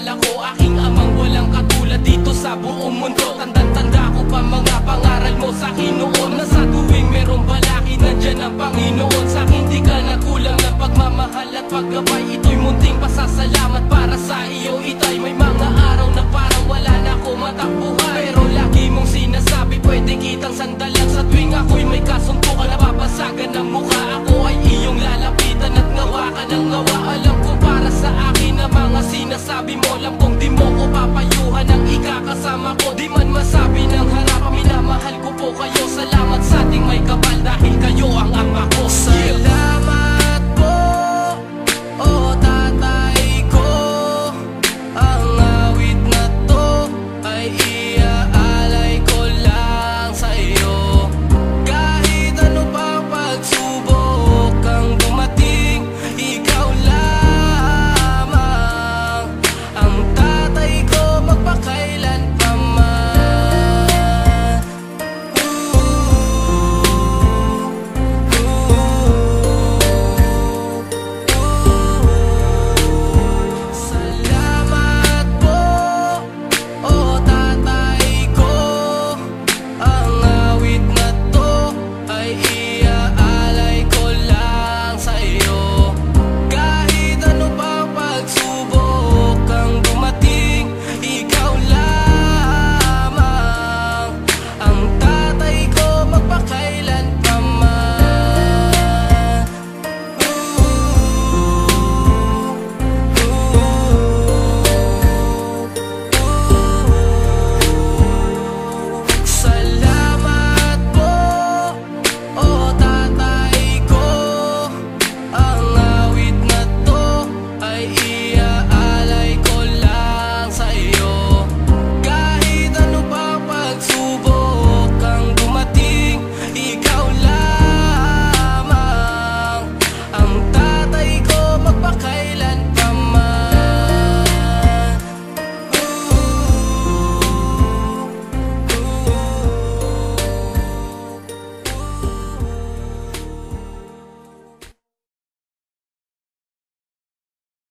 Akala ko aking amang walang katulad dito sa buong mundo. Tandang-tanda ko pa mga pangaral mo sa kinoon. Na sa tuwing merong balaki, nandyan ang Panginoon. Sa akin di ka nagkulang na pagmamahal at paggabay.